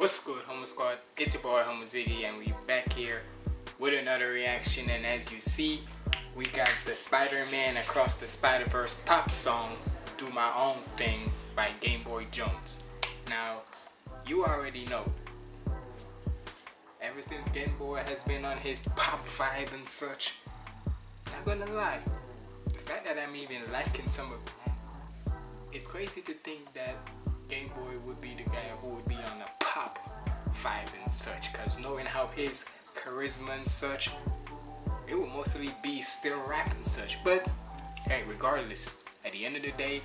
What's good, Humble Squad? It's your boy Humble Ziggy, and we back here with another reaction. And as you see, we got the Spider-Man Across the Spider-Verse pop song, "Do My Own Thing" by Game Boy Jones. Now, you already know. Ever since Game Boy has been on his pop vibe and such, not gonna lie, the fact that I'm even liking some of it, it's crazy to think that Game Boy would be the guy who would be on the pop five and such because knowing how his charisma and such it will mostly be still rap and such. But hey regardless at the end of the day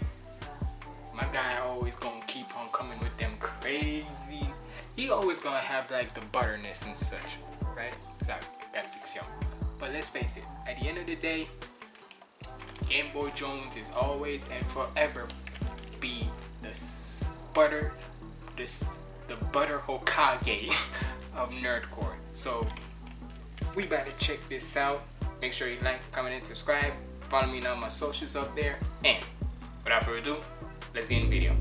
my guy always gonna keep on coming with them crazy. He always gonna have like the butterness and such right? Sorry gotta fix y'all. But let's face it at the end of the day Game Boy Jones is always and forever be the butter, this the butter Hokage of nerdcore. So we better check this out. Make sure you like, comment, and subscribe. Follow me on all my socials up there. And without further ado, let's get in the video.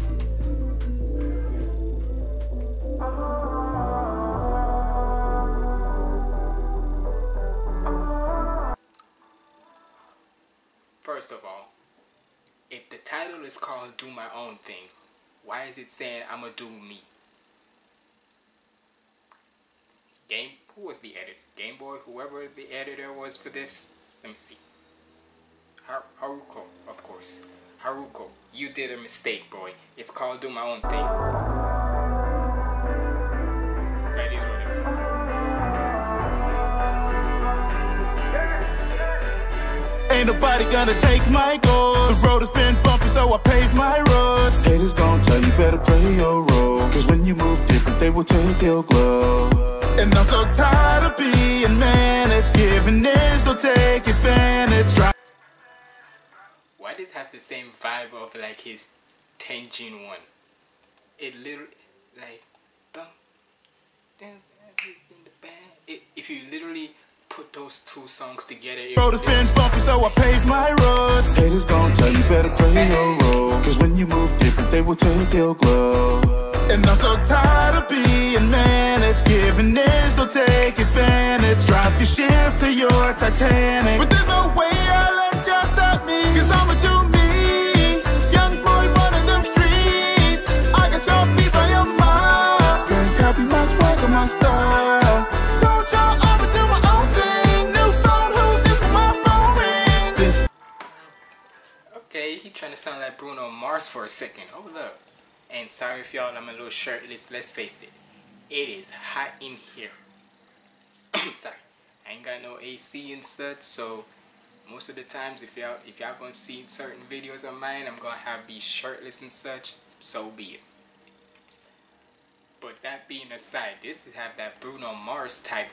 First of all, if the title is called Do My Own Thing, why is it saying I'ma do me? Game, who was the editor? Game Boy, whoever the editor was for this. Let me see. Har Haruko, of course. Haruko, you did a mistake, boy. It's called Do My Own Thing. That is what it is. Ain't nobody gonna take my goals. The road has been bumpy, so I paved my roads. Haters gon' tell you better play your role. Cause when you move different, they will take your glow. And I'm so tired of being managed. Giving in, don't take advantage. Try Why does it have the same vibe of like his Tenjin one? It literally like bum, down, in the band. It, if you literally put those two songs together, it road has been bumpy, so I paved my roads. Haters gon' tell you better play your role. Cause when you move different, they will take your glow. And I'm so tired of being managed. Giving in, don't take advantage. Drive your ship to your Titanic. But there's no way I'll let y'all stop me. Cause I'ma do me. Copy my swag or my style. Told y'all I'ma do my own thing. New phone, who this my phone ring? This Okay, he trying to sound like Bruno Mars for a second. Hold up. And sorry if y'all I'm a little shirtless. Let's face it, it is hot in here. sorry, I ain't got no AC and such, so most of the times if y'all if y'all gonna see certain videos of mine, I'm gonna have be shirtless and such. So be it. But that being aside, this is have that Bruno Mars type.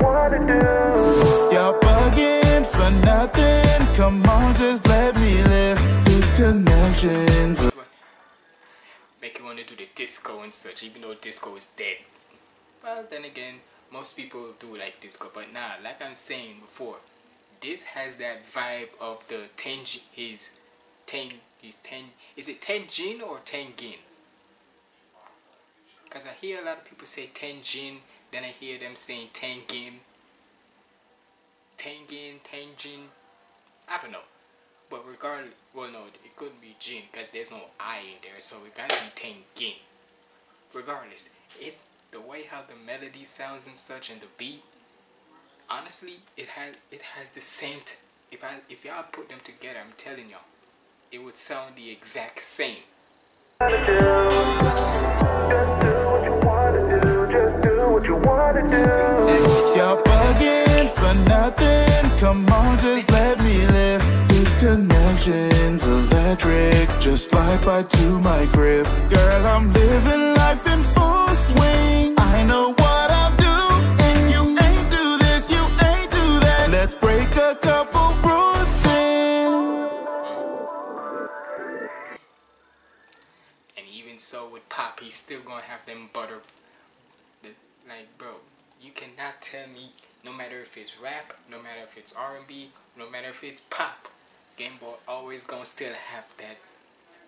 Wanna do. Y'all bugging for nothing. Come on, just let me live these connections. make you want to do the disco and such, even though disco is dead. Well, then again, most people do like disco, but nah, like I'm saying before, this has that vibe of the Tenjin, his Ten, his Ten, is it Tenjin or Tengin? Because I hear a lot of people say Tenjin, then I hear them saying Tengin, Tengin, Tenjin, I don't know. But regardless, well, no, it couldn't be Jin because there's no I in there, so it gotta be Tenggin. Regardless, it the way how the melody sounds and such and the beat, honestly, it has it has the same. If I if y'all put them together, I'm telling y'all, it would sound the exact same. Come on, just let me live This connections electric, just like I do my grip. Girl, I'm living life in full swing. I know what I'll do, and you ain't do this, you ain't do that. Let's break a couple rules in. And even so, with Pop, he's still gonna have them butter. Like, bro, you cannot tell me, no matter if it's rap, no matter if it's R&B, no matter if it's pop, Game Boy always gonna still have that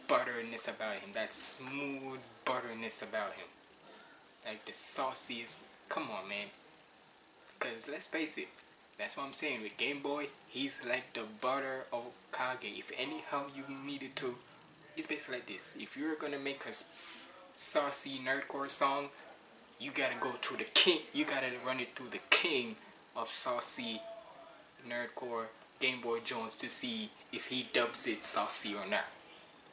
butterness about him, that smooth butterness about him. Like the sauciest. Come on, man. Cause let's face it, that's what I'm saying. With Game Boy, he's like the butter of Kage. If anyhow you needed to, it's basically like this. If you're gonna make a saucy nerdcore song, you gotta go to the king. You gotta run it through the king of saucy nerdcore, Game Boy Jones, to see if he dubs it saucy or not.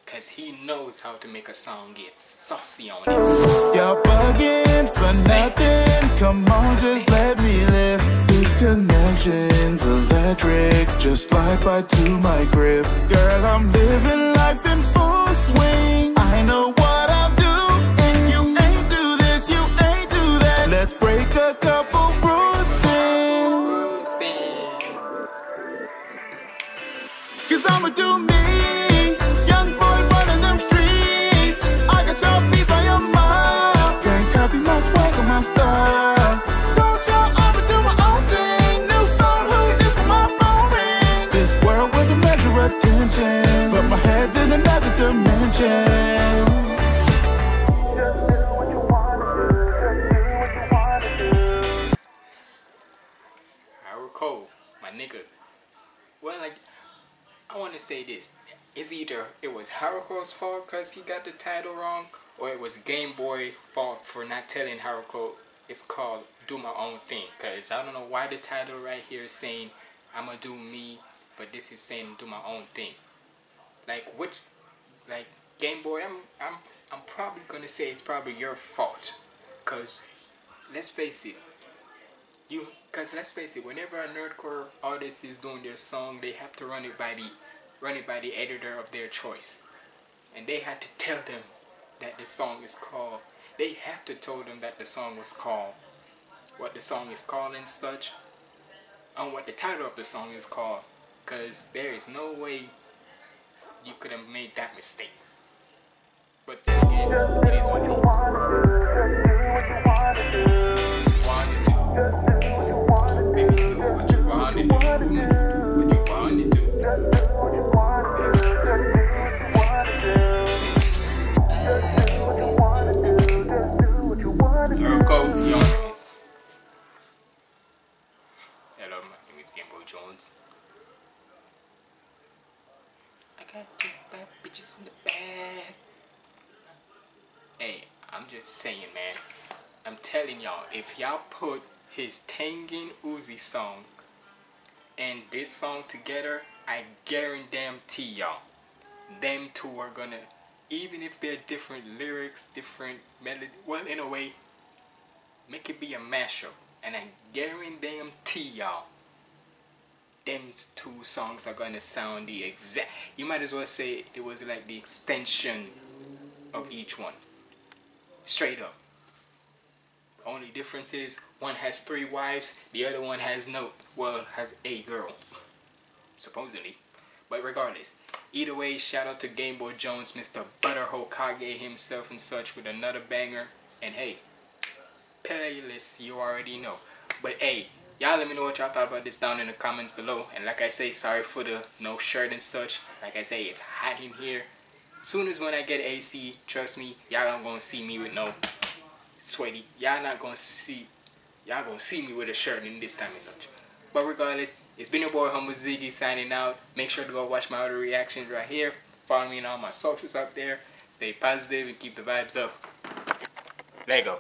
Cause he knows how to make a song get saucy on it. Y'all bugging for nothing. Come on, just let me live. These connections electric, just like I do my grip. Girl, I'm living life in Cole, my nigga. Well, like, I want to say this. It's either it was Cole's fault because he got the title wrong, or it was Game Boy fault for not telling Cole it's called Do My Own Thing. Because I don't know why the title right here is saying I'm going to do me, but this is saying do my own thing. Like, which, like, Game Boy, I'm, I'm, I'm probably going to say it's probably your fault. Because, let's face it, you because let's face it whenever a nerdcore artist is doing their song they have to run it by the run it by the editor of their choice and they had to tell them that the song is called. They have to tell them that the song was called what the song is called and such and what the title of the song is called because there is no way you could have made that mistake. But then again Jones. I got two bad bitches in the bed. Hey, I'm just saying, man. I'm telling y'all, if y'all put his Tengen Uzi song and this song together, I guarantee y'all, them two are gonna, even if they're different lyrics, different melody, well, in a way, make it be a mashup. And I guarantee y'all, them two songs are gonna sound the exact. You might as well say it was like the extension of each one. Straight up. Only difference is one has three wives, the other one has no, well, has a girl, supposedly. But regardless, either way, shout out to Game Boy Jones, Mr. Butter Hokage himself and such with another banger. And hey, playlist you already know. But hey, y'all let me know what y'all thought about this down in the comments below. And like I say, sorry for the no shirt and such. Like I say, it's hot in here. Soon as when I get AC, trust me, y'all don't gonna see me with no sweaty. Y'all not gonna see, y'all gonna see me with a shirt in this time and such. But regardless, it's been your boy Humble Ziggy signing out. Make sure to go watch my other reactions right here. Follow me on all my socials up there. Stay positive and keep the vibes up. Lego.